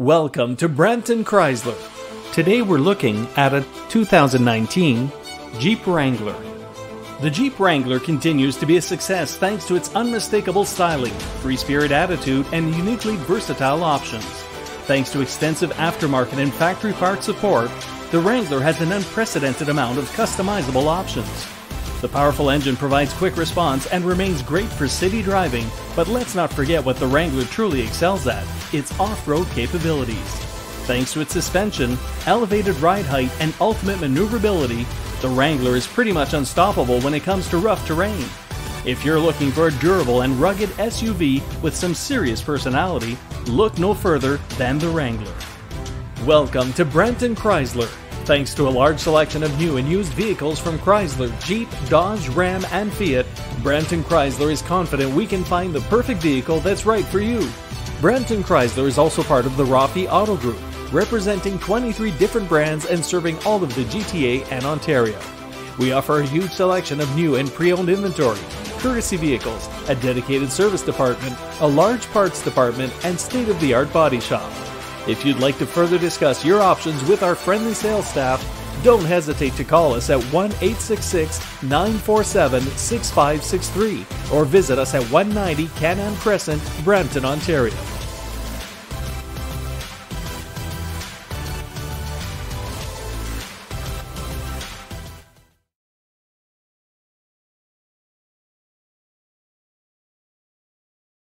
Welcome to Brampton Chrysler. Today we're looking at a 2019 Jeep Wrangler. The Jeep Wrangler continues to be a success thanks to its unmistakable styling, free spirit attitude, and uniquely versatile options. Thanks to extensive aftermarket and factory part support, the Wrangler has an unprecedented amount of customizable options. The powerful engine provides quick response and remains great for city driving, but let's not forget what the Wrangler truly excels at its off road capabilities. Thanks to its suspension, elevated ride height, and ultimate maneuverability, the Wrangler is pretty much unstoppable when it comes to rough terrain. If you're looking for a durable and rugged SUV with some serious personality, look no further than the Wrangler. Welcome to Brampton Chrysler. Thanks to a large selection of new and used vehicles from Chrysler, Jeep, Dodge, Ram, and Fiat, Brampton Chrysler is confident we can find the perfect vehicle that's right for you. Brampton Chrysler is also part of the Rafih Auto Group, representing 23 different brands and serving all of the GTA and Ontario. We offer a huge selection of new and pre owned inventory, courtesy vehicles, a dedicated service department, a large parts department, and state of the art body shop. If you'd like to further discuss your options with our friendly sales staff, don't hesitate to call us at 1 866 947 6563 or visit us at 190 Canam Crescent, Brampton, Ontario.